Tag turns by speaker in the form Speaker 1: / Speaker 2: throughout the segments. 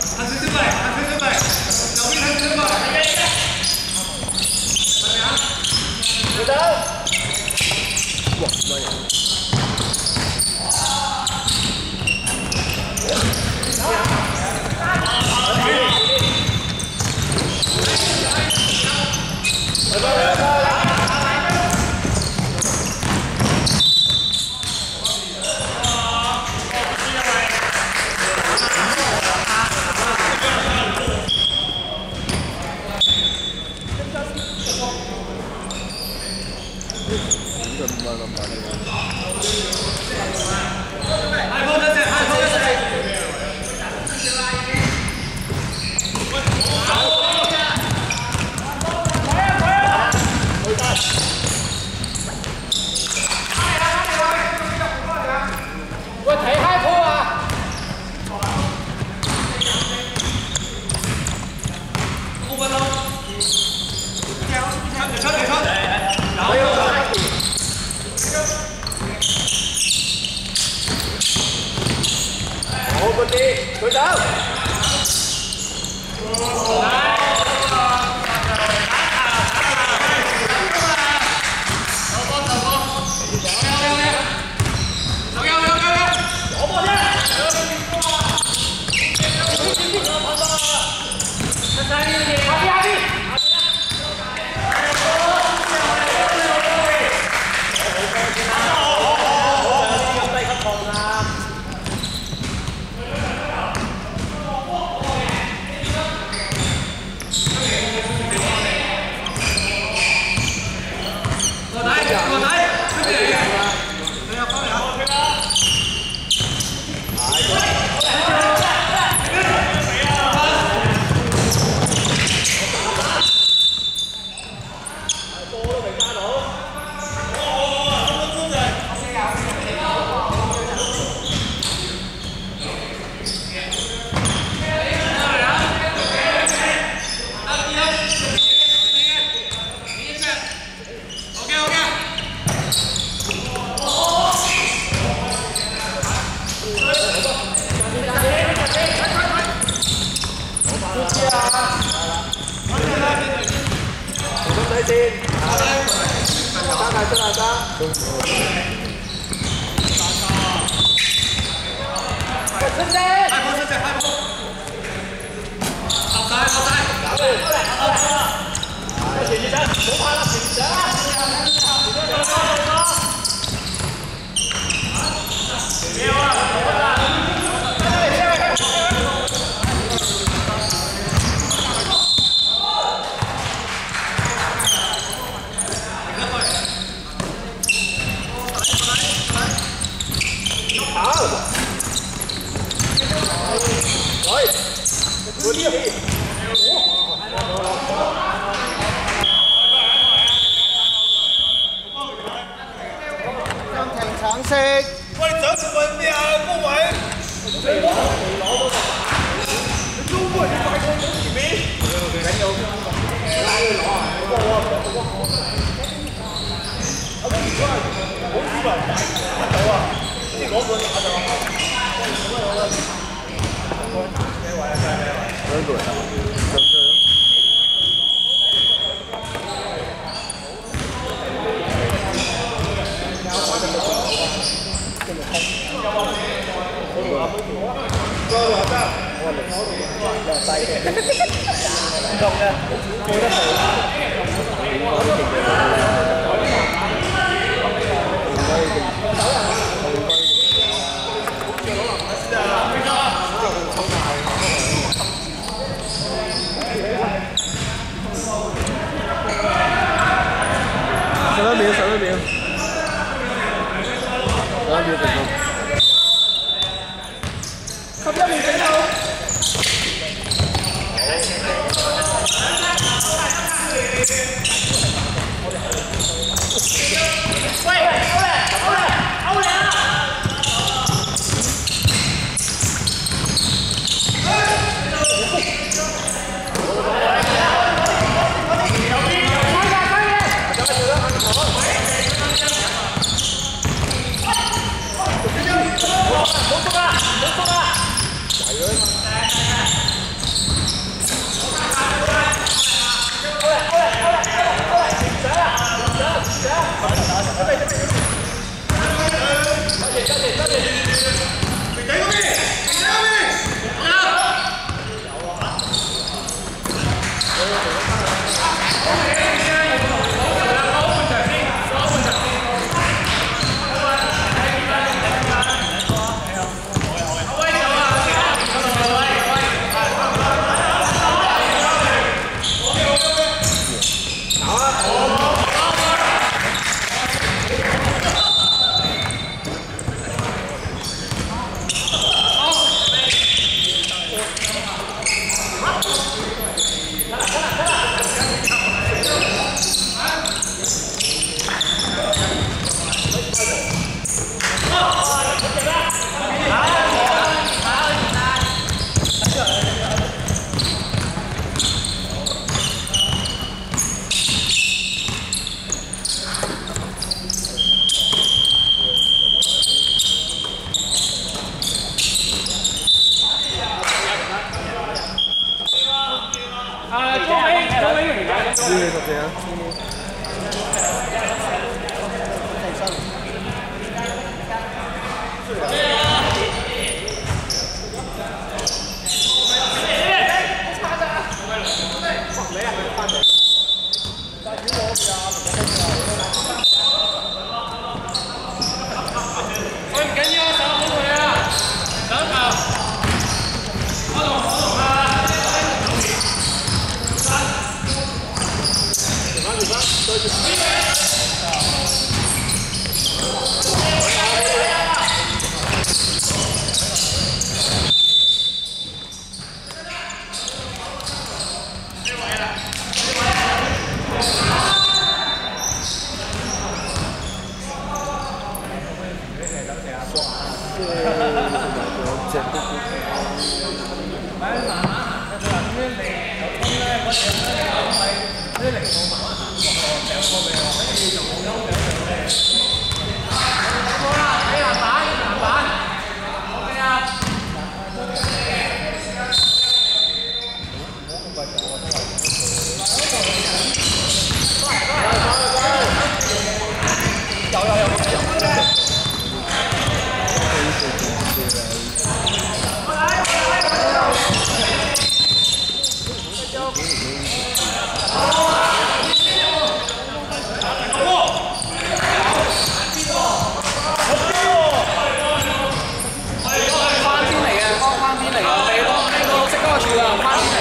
Speaker 1: Hazreti 前进！来！打哪个？打哪个？打哪个？快射！快射！快 rồi. đuổi lắm Được chơi lắm Động nè, cối đất này. ¡Ayúdame, ayúdame, por favor! 对的。有有有。Wow.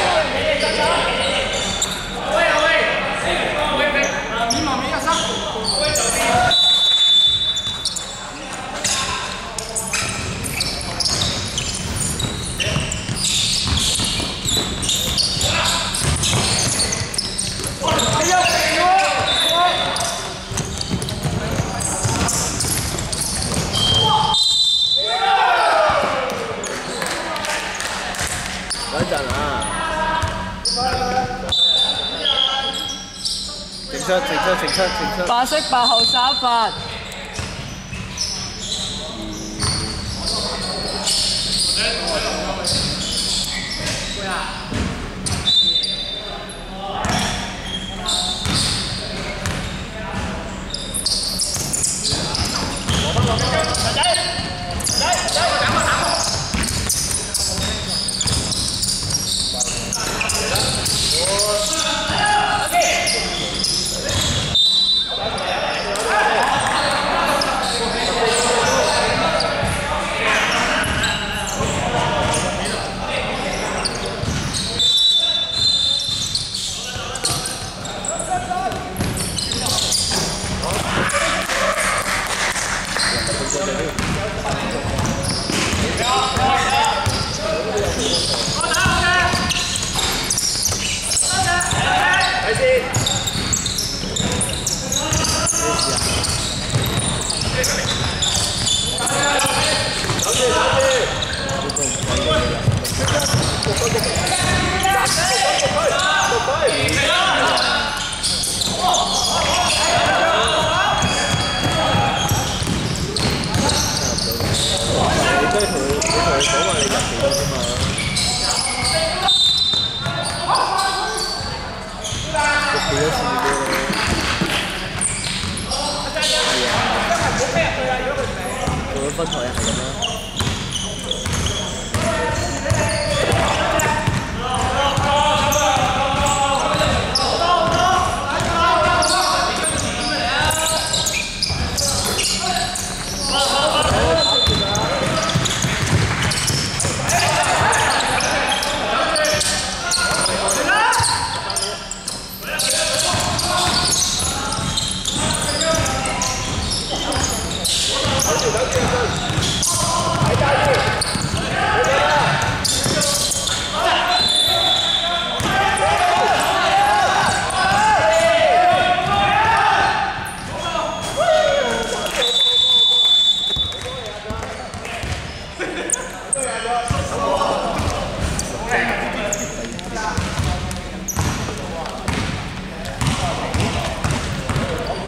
Speaker 1: 白色八号沙发。我啊，不為冇咩對係咁啦。